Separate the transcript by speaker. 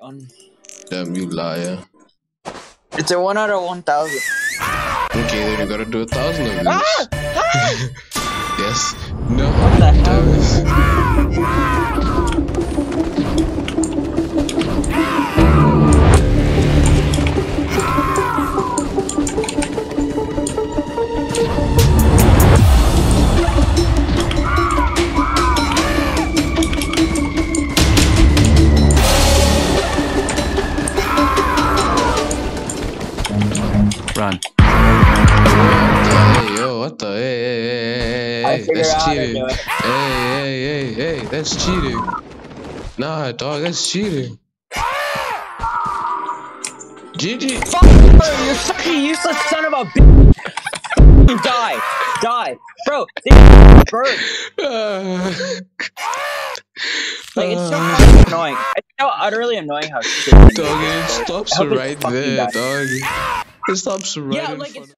Speaker 1: On.
Speaker 2: Damn, you liar.
Speaker 1: It's a one out of one thousand.
Speaker 2: Okay, then you gotta do a thousand of these.
Speaker 1: Ah! Ah!
Speaker 2: yes. No.
Speaker 1: What the hell?
Speaker 3: Run.
Speaker 2: Hey, yo, what the? Hey, hey, hey, hey, hey, that's
Speaker 1: out how to
Speaker 2: cheating. Hey, hey, hey, hey, that's cheating. Nah, dog, that's cheating. GG.
Speaker 1: Fuck you, you fucking useless son of a bitch! Die! Die! Bro, this bird! Like, it's so
Speaker 2: Uh,
Speaker 1: fucking annoying. It's so utterly annoying how shit.
Speaker 2: Dog, it stops
Speaker 1: I
Speaker 2: right there,
Speaker 1: dies.
Speaker 2: dog. It stops right
Speaker 1: Yeah,
Speaker 2: in
Speaker 1: like,
Speaker 2: front
Speaker 1: it's